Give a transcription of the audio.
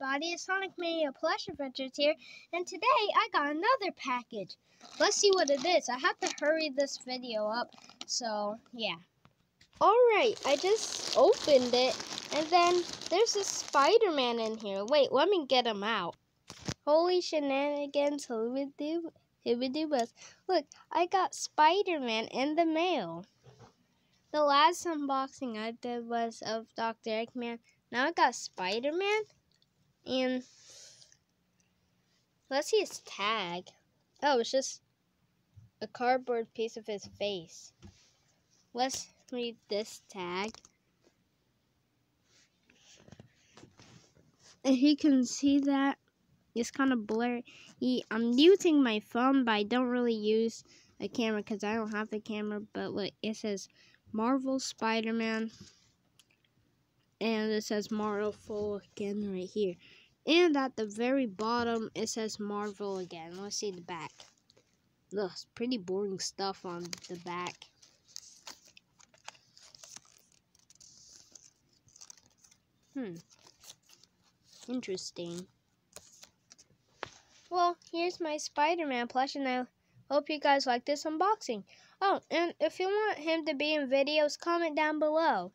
everybody, it's Sonic Mania Plush Adventures here, and today I got another package. Let's see what it is. I have to hurry this video up, so yeah. Alright, I just opened it, and then there's a Spider-Man in here. Wait, let me get him out. Holy shenanigans, hibbidoo-buzz. Look, I got Spider-Man in the mail. The last unboxing I did was of Dr. Eggman. Now I got Spider-Man. And let's see his tag. Oh, it's just a cardboard piece of his face. Let's read this tag. You can see that it's kind of blurry. I'm using my phone, but I don't really use a camera because I don't have the camera. But look, it says Marvel Spider-Man. And it says Marvel again right here. And at the very bottom, it says Marvel again. Let's see the back. It's pretty boring stuff on the back. Hmm. Interesting. Well, here's my Spider-Man plush, and I hope you guys like this unboxing. Oh, and if you want him to be in videos, comment down below.